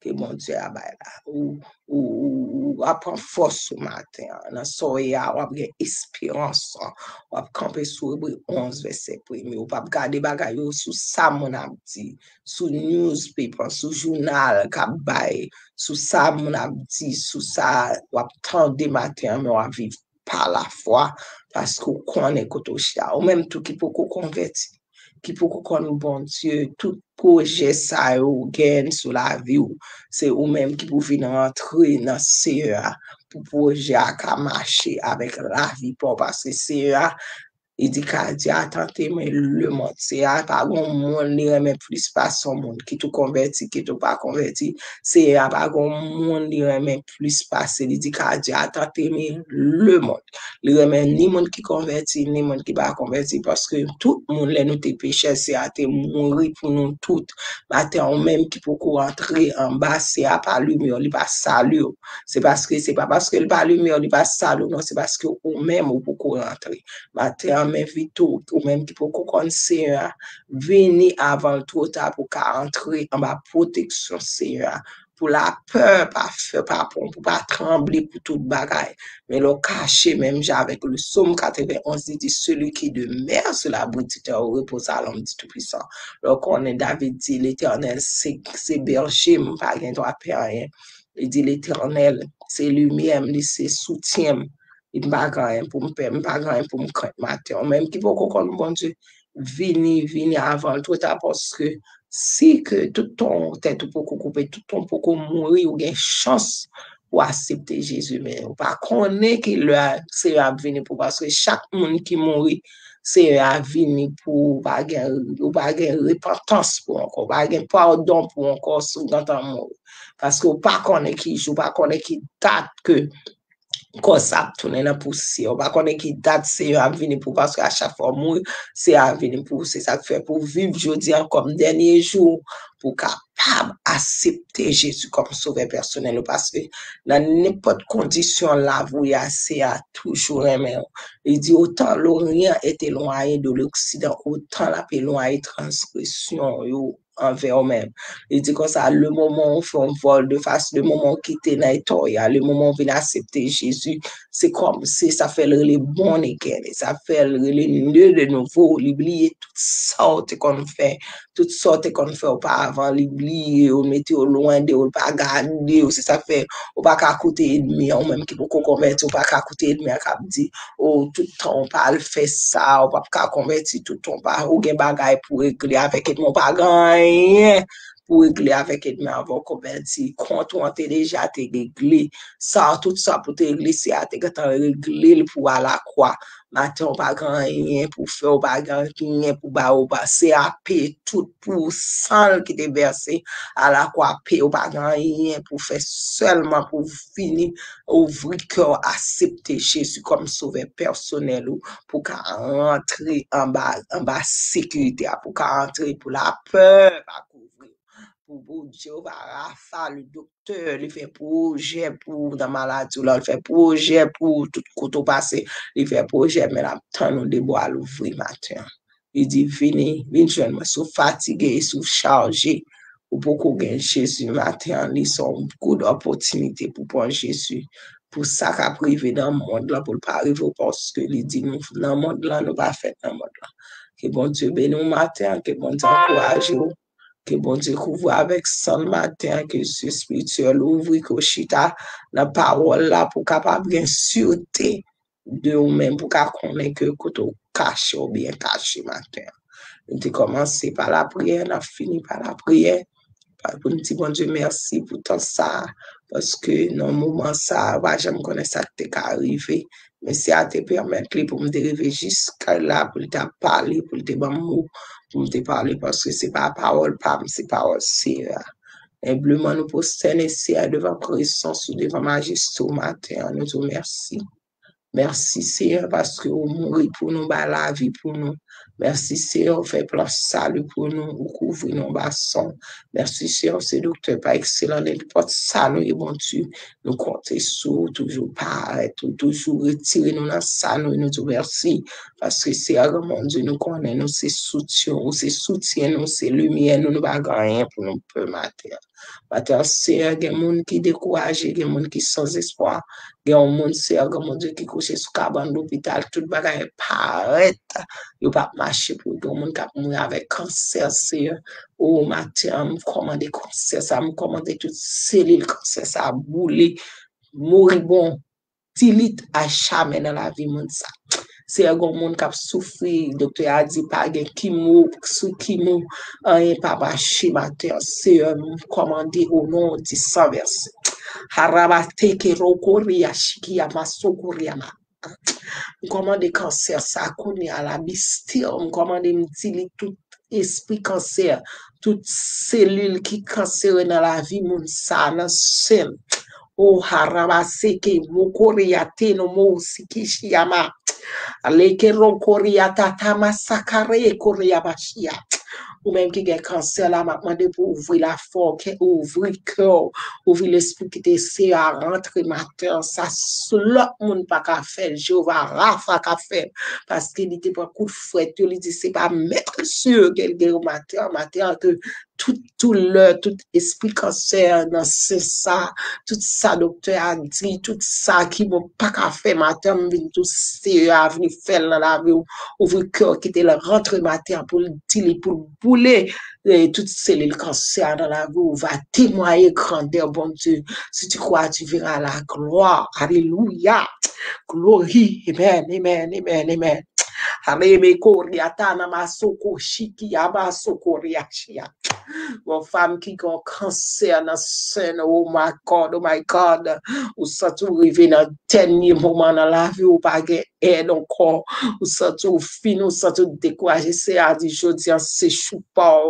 Ke bon Diyo abay la. Ou apren fos sou maten. Nan soya wap gen espiransan. Wap kampe sou ebri 11 vese premi. Ou pap gade bagay yo sou sa moun abdi. Sou newspaper, sou jounal kabay. Sou sa moun abdi. Sou sa wap tan de maten. Me wap viv pa la fwa. Paskou konen koto shia. Ou menm tou ki pou kou konverti. ki pou kou kon bon Diyo, e tout proje sa yo gen sou la vi ou, se ou menm ki pou vin rentre nan seyo a, pou proje a ka mache avek la vi pou, paske seyo a I di ka di a tante men le moun. Se a pa goun moun li remen plus pa son moun. Ki tou konverti, ki tou pa konverti. Se a pa goun moun li remen plus pa se. Li di ka di a tante men le moun. Li remen ni moun ki konverti, ni moun ki pa konverti. Paske tout moun le nou te peche se a te moun ri pou nou tout. Ma te an menm ki pou kou rentre an ba se a pa lume ou li pa salu. Se paske se pa paske li pa lume ou li pa salu. Non paske ou menm ou pou kou rentre. Ma te an men vitou ou men ki pou kou kon se ya veni avan tou ta pou ka antre an ba proteksyon se ya pou la pe pa fe pa pon pou pa tremble pou tout bagay men lo kache men javek le som 91 di di seli ki de mer se la boutite ou reposa lom di tout pisan lo konen David di l'Eternel se berje m pa gen to apen li di l'Eternel se lumiem li se soutiem it bagan yon pou mpe, bagan yon pou mkret mater. Mèm ki pou kon kon bon di, vini, vini avan, tout aposke, si ke tout ton tèt pou kou koupe, tout ton pou kou mouri, ou gen chans pou asipte Jezu men. Ou pa konen ki lè, se yon ap vini pou, paske chak moun ki mouri, se yon ap vini pou, ou bagen repentans pou anko, bagen pardon pou anko, sou gantan mouri. Paske ou pa konen ki, ou pa konen ki tat ke, kosa ap tounen nan pousi yo. Bakone ki dat se yo ap vini pou paske a chak chafon mou, se ap vini pou se sak fwe pou viv jodi an kom denye jou pou kapab asepte Jezu kom souve personel ou paske nan nepot kondisyon la vou ya se a toujou remen yo. Li di otan l'Orient ete loun aye do l'Oksidan, otan la pe loun aye transgresyon yo. Anve ou men. E di kon sa, le momon ou fon vol de fase, le momon ki te na eto ya, le momon vina asepte Jezu, kom se sa fel re le bon sa fel re le nye de nouvo, li bliye tout sa ou te kon fè, tout sa ou te kon fè ou pa avan, li bliye ou meti ou loin de ou, pa gade ou se sa fè, ou pa kakoute edmi, ou menm ki pou kon konverti, ou pa kakoute edmi akap di, ou tout an pa al fè sa, ou pa kakoute konverti, tout an pa, ou gen bagay pou ekli avek edmi, ou pa gany, pou regle avèk edme avon konverti, kontou an te deja te regle, sa tout sa pou te regle, se a te gata regle pou ala kwa, maten ou bagan yen pou fe, ou bagan yen pou ba ou ba, se a pe tout pou san ki te verse, ala kwa pe ou bagan yen pou fe selman pou fini, ou vri kyo asepte jesu kom souve personel ou, pou ka rentre an ba sekurite, pou ka rentre pou la pe, ba rafa, le doktor li fe proje pou da maladi ou la, li fe proje pou tout koutou pase, li fe proje men ap tan nou debo al ouvri maten. Li di vini, vini jwen mwen sou fatige, sou charge, ou pou kou gen jesu maten, li son kou d'opotinite pou pon jesu, pou sa ka prive nan mod la, pou l'parive ou poske li di nou nan mod la, nou pa fet nan mod la. Ke bon diyo ben nou maten, ke bon kouaj yo, Ke bon di kouvou avèk san maten ke sou spirituel ouvri kou chita la parol la pou kapab gen surte de ou men pou ka konen ke koutou caché ou bien caché matin. Nous avons commencé par la prière, nous avons fini par la prière. Pour nous dire, bon Dieu, merci pour tout ça. Parce que dans le moment ça, je me connais ça qui est arrivé. Mais c'est à te permettre pour me dériver jusqu'à là, pour te parler, pour te mot, pour te parler, parce que c'est pas parole, pas, c'est parole, c'est, Humblement nous prosterne ici devant présence ou devant majesté au matin. Nous te remercions. Merci Seigneur parce que vous mourrez pour nous, bah, la vie pour nous. Merci Seigneur, faites plan salut pour nous, vous couvrez nos bassons. Merci Seigneur, c'est docteur pas excellent, n'importe nous, et bon Dieu, nous comptons sur toujours paraître, toujours retirer nous dans nous, et nous te merci. Parce que Seigneur, mon Dieu, nous connaissons, nous, c'est soutien, nous, c'est soutien, nous, c'est lumière, nous, nous, pas rien pour nous, peu matin. Matin, Seigneur, des gens qui a des gens qui sans espoir. Gen yon moun se gen moun Diyo ki kouche sou kaban l'opital, tout bagay paret, yo pap mache pou gen moun kap moun avek kanser se. Ou maten, m komande kanser sa, m komande tout selil kanser sa, boule, moribon, tilit a chame nan la vi moun sa. Se yon gen moun kap soufri, doktor a di pa gen kimo, sou kimo, an yon pa mache maten, se yon komande ou non di sanverse. Harabateke rokoria shikia masokuriama. Mkomande kanser sa kouni ala bi stil. Mkomande mtili tout espri kanser. Tout selul ki kanser nan la vi moun sa nan sen. O harabaseke mokoria teno mousikishiyama. Aleke rokoria tatama sakare koria bashiyat. Ou même qui a cancer là, m'a demandé pour ouvrir la force, ouvrir le cœur, ouvrir l'esprit qui t'essaie à rentrer matin. Ça, l'autre monde pas qu'à faire. Jéhovah Rafa qu'à faire. Parce qu'il n'était pas coup de fouette. Il dit, c'est pas mettre sur quelqu'un matin, matin, que tout le, tout esprit cancer, non, c'est ça, tout ça, docteur a dit, tout ça qui m'a pas qu'à faire matin, mais tout c'est à venir faire dans la vie, ouvrir le cœur qui était le rentre matin pour le dire, pour le bouler, et toutes cellules cancer dans la on va témoigner grandeur, bon Dieu. Si tu crois, tu verras la gloire. Alléluia. Glory. Amen, amen, amen, amen. Areme koryata na masoko shiki yaba soko riachia. Bon femme qui a cancer dans sein, oh my God, oh my God, ou ça tout arrivé dans le dernier moment dans la vie, ou pas aide encore, ou ça tout fin, ou ça tout découragé, c'est à dire, je dis, c'est chou pas,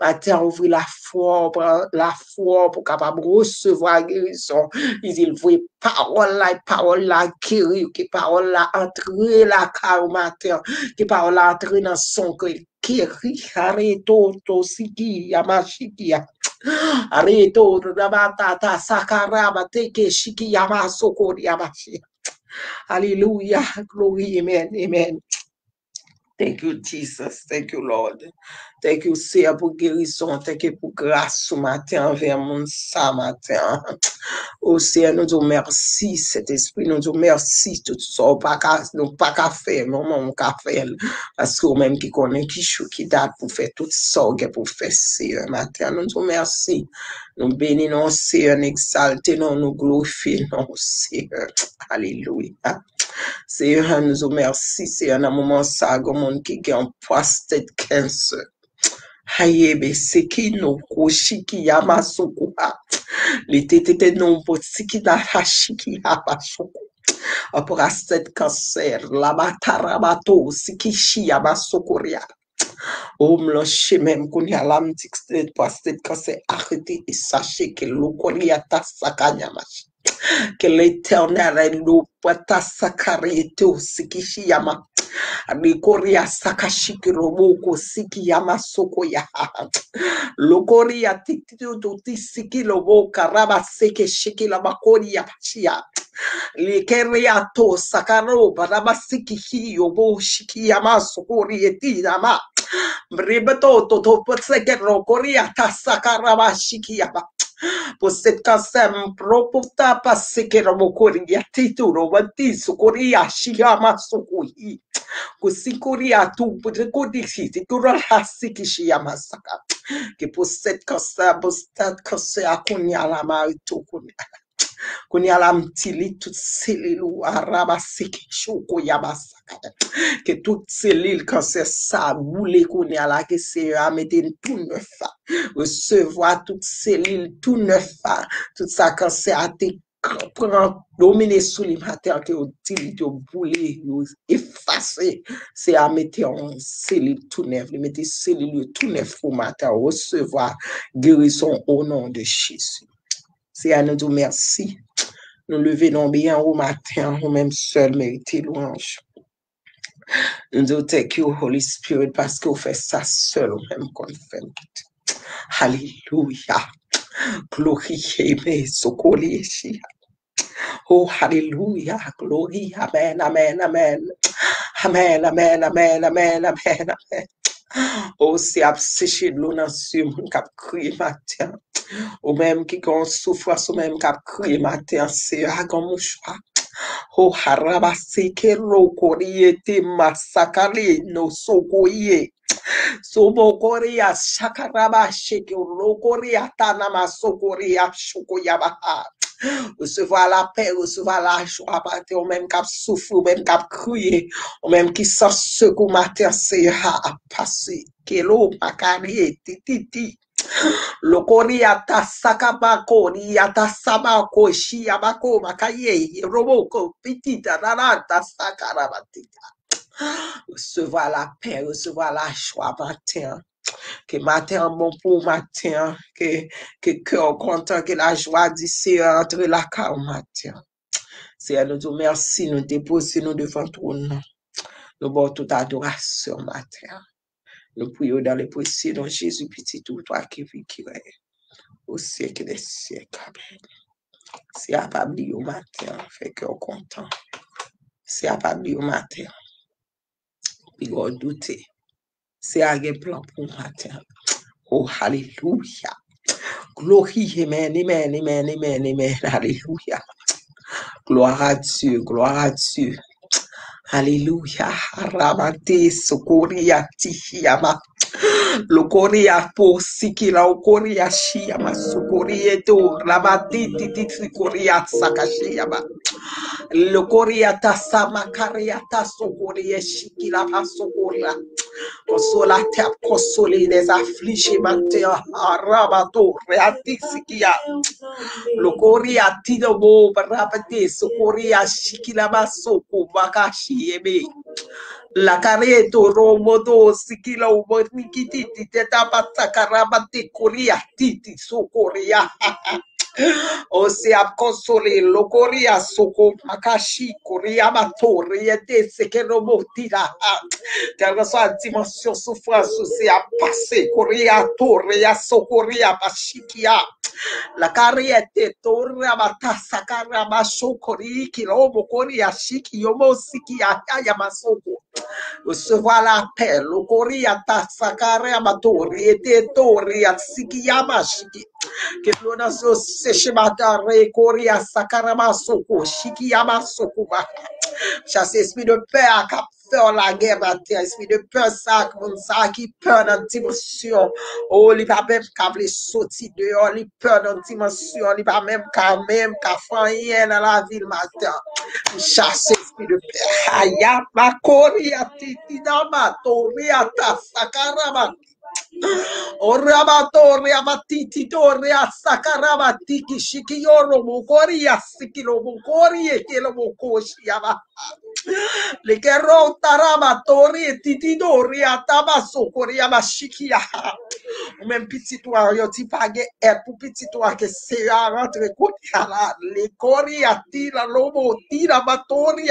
matin, ouvrir la foi, la foi pour capable recevoir guérison. Il dit, vous parole là, parole là, guérir, que parole là, entrer la car matin, que parole là, entrer dans son cœur, kiri areto to siki yamashiki ya areto rabata ta sakaraba teke shiki yamasokori yamashi Hallelujah. Glory. Amen. Amen. Thank you, Jesus. Thank you, Lord. Thank you, Seya, pou gerison. Thank you pou grasou maten anve moun sa maten. O oh, Seya, nou djou mersi set espri. Nou djou mersi tout sa. Nou pa ka fe, nou moun ka fe. Aske ou menm ki konen ki chou ki dat pou fe tout sa ou gen pou fe Seya maten. Nou djou mersi. Nou beni nou Seya, nou exalte nou, nou glofil nou Seya. Aleluya. Seigneur, nous vous merci, Seigneur, dans moment ça, monde qui a un prostate cancer. Hayebe seki no koshiki yama sokuha. Le tetete no botiki da hashiki yama soku. A prostate cancer, la batarabato, sikishi yama sokoria. Oh, mloche même qu'on y a l'âme de prostate cancer, arrêtez et sachez que l'okoriata sakanyamashi que l'éternel est nous pata sakarito sikishiyama Mikoria sakashiki roboko siki yama soko ya lokoria tititu tuti siki loboka raba seke shiki la bakori ya pachia likeria to sakaro baraba siki hiyo bo shiki yama sokori eti yama mribeto to to seke rokoria ta sakaraba Poset kasem propota pasikera mokoria tituro wanti sukoria shiama sukuhi. Kusikoria tu putrikudiksi tikura hasiki shiama saka. Kipuset kosa bustat kose akunyala ma. Kouni ala mtili tout selil ou araba seke choko yabasaka. Ke tout selil kanser sa boule kouni ala ke se ameten tout nefa. Recevwa tout selil tout nefa. Tout sa kanser ate pran domine sou li mater ke ou tili boule ou efase. Se tout nef. Li meten selil tout nef ou mater. Recevwa gerison ou nan de chisu. Se anou tou mersi. Nou leve nan biyan ou maten, ou menm sol merite louange. Nou dou tek yo Holy Spirit, paske ou fe sa sol, ou menm kon fèm kit. Hallelujah. Glory, amen, sokoli eshi. Oh, hallelujah, glory, amen, amen, amen. Amen, amen, amen, amen, amen, amen. Oh, ou se ap seche dlo nan su moun kap kriye maten. Ou menm ki kon soufwa sou menm kap kriye maten. Se agon mou chwa. Ou oh, harabasi ke rokoriye te masakale no sokoye. Sobo Sobokoria shakaraba sheke rokoria tanama sokoria shokoyabaha. Vwa la se vwa la chwa pate, ou menm kap soufou, ou menm kap kriye, ou menm ki sa sekou maten se ha apase. Ke lo makariye ti ti ti. Lokori ata sakabako ni ata sabako shiabako makaye roboko petita nanata sakarabatita. Recevoir la paix, recevoir la joie matin. Que matin bon pour matin, que que cœur content, que la joie d'ici entre la car matin. Seigneur, nous te merci, nous déposons nous devant ton nom. Nous bon toute adoration matin. Nous prions dans le précieux dans Jésus petit tout toi qui vis qui règne au siècle des siècles. Amen. C'est à pas oublier au matin, fait on content. C'est à pas oublier au matin, puis on douter. C'est à un plan pour le matin. Oh, hallelujah. Glory, amen, amen, amen, amen, amen, hallelujah. Gloire à Dieu, gloire à Dieu. Alléluia. Ramate sokoria tihiyama. Lokoria po sikila okoria shiyama sokoria to ramati titi sikoria sakashiyama. Lokoria ta samakaria ta sokoria shikila pa sokoria. Consola te consoler les affligés matin. Arabato reati sikia. Lokoria tino bo rapate sokoria shikila masoko makashi ebe. La careto romodo sikila ubonikiti teta patsakarabate koria titi sokoria. O se ap konsole lo koria soko makashi koria matori ete seke robo tira. Quelle que soit la dimension souffrance, c'est à passer. Koria toria sokoria pashikia. La cariete torra batasa karama shokori kilobo koria shiki yomo siki ya masoko. Recevoir la paix, le koria tasa karama tori ete tori siki yama shiki. Que l'on se seche matare koria sakarama soko shiki yama soko ba. Chasse esprit de peur qui a peur la guerre matin, esprit de peur ça, comme ça, qui peur dans dimension. Oh, il pas même qu'à vle sortir dehors, il peur dans dimension, il pas même qu'à même qu'à faire rien dans la ville matin. Chasse esprit de peur. Aya, ma kori atiti dama, tori ata sakarama. Orabatori abatiti tori asakarabatiki shikiyoro mokori asikilo mokori ekelo mokoshi aba. Le kero taraba tori etiti dori ataba sokori abashikia. Ou même petit toi, yo ti page et pour petit toi que c'est à rentre côté à la le kori atira lobo tira batori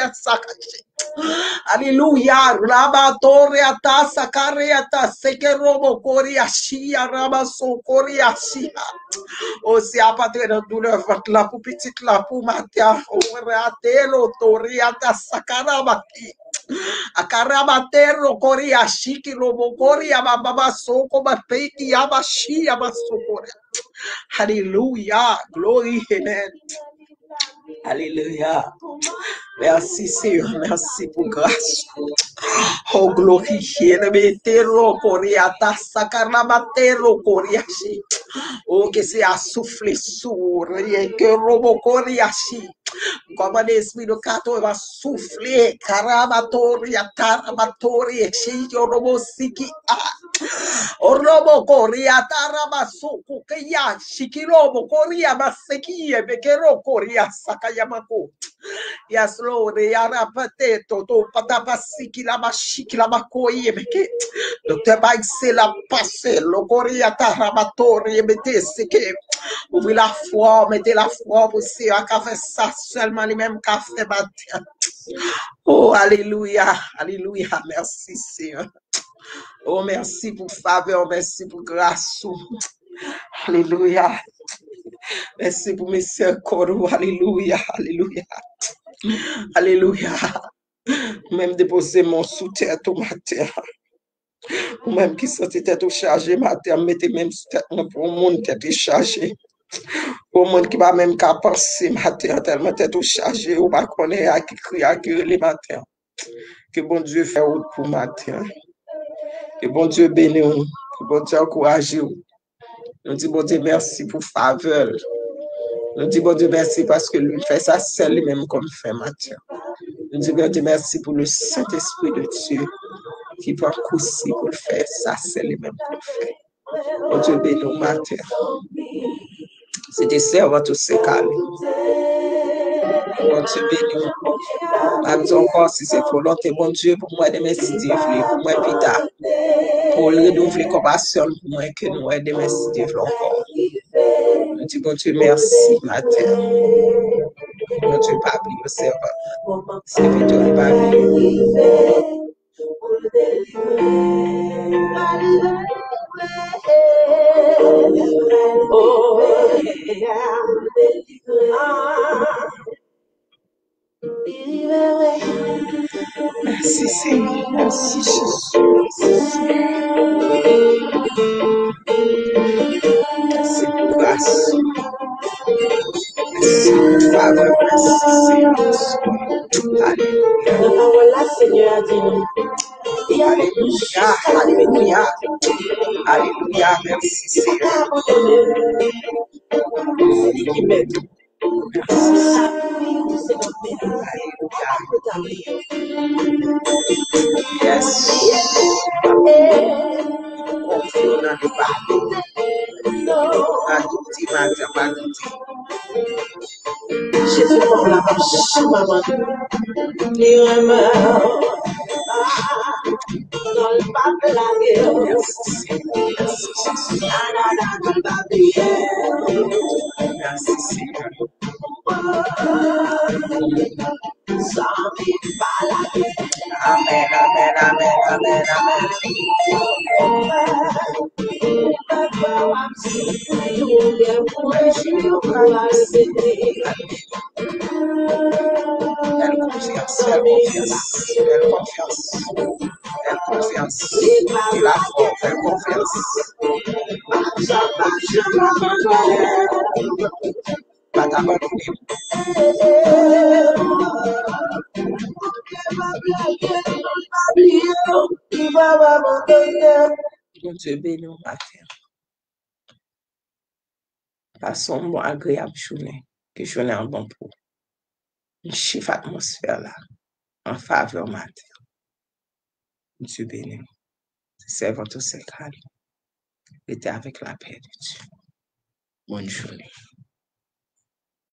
asakashi. Alléluia. Rabatori atasa kare atase que robo kori ashia rabaso kori ashia. Oh, c'est à partir de douleur, votre la pour petite la pour matin. Oh, ratelo tori atasa karabaki. Akarabatero koria shiki robo koria baba soko bapeki abashi abasokore. Hallelujah. Glory. Amen. Alléluia. Merci Seigneur, merci pour grâce. Oh, glorifié, le météro, coriata, sakaramatero, coriachi. Oh, que c'est à souffler sourd, et que robo coriachi. Comme un esprit de cato va souffler, carabatoria, taramatori, chiyo robo siki, ah. Orobo koria tarabasuku kaya shikirobo koria maseki bekero koria sakayamako. Yes, Lord, yara pateto to patapasiki la mashiki la makoye beke. Docteur Baïse la passé, le koria tarabatori mete seke. Ouvrez la foi, mettez la foi pour ce à qu'a fait ça seulement qu'a fait matin. Oh, alléluia, alléluia, merci Seigneur. Oh, merci pour faveur, merci pour grâce. Alléluia. Merci pour mes miséricorde. Alléluia, alléluia. Alléluia. Même déposer mon sous-terre au matin. Ou même qui sortait tête au chargé matin, mettez même sous tête pour mon tête chargée. Monde qui va même qu'à penser matin, tellement tête au chargé, ou pas connaître à qui crier, à qui les matins. Que bon Dieu fait autre pour matin. Que bon Dieu bénisse, que bon Dieu encourage. Nous disons bon Dieu merci pour faveur. Nous disons bon Dieu merci parce que lui fait ça seul lui-même comme fait matin. Nous disons bon Dieu merci pour le Saint-Esprit de Dieu qui peut aussi pour faire ça seul lui-même comme fait. Bon Dieu bénisse matin. C'était servant tout ce calme. Bon Dieu. Pas encore si c'est pour l'autre, bon Dieu, pour moi, de merci pour moi, pita. Pour le renouveler compassion, pour moi, que nous, de merci encore. Nous disons, bon Dieu, merci, matin. Bon Dieu, pas oublier le servant. Serviteur, yeah. Merci Seigneur, merci Jésus. Merci grâce. Merci pour. Merci Seigneur. Alléluia. Seigneur Alléluia. Alléluia. Alléluia. Merci Seigneur. Yes. Confiona no barco. Adulti, mata, adulti. Jesus pour la bouche, maman. Dis-moi. Dans le pape la guerre. Merci, Jésus. Dans le pape Merci, Seigneur. Amen, amen, amen, amen, amen. Elle confiance, elle confiance, elle confiance, elle confiance, il a elle confiance. Passons bon agréable journée. Que journée en bon pour. Une chiffre atmosphère là. En faveur matin. Dieu béni. Servant au secret. Était avec la paix de Dieu. Bonne journée.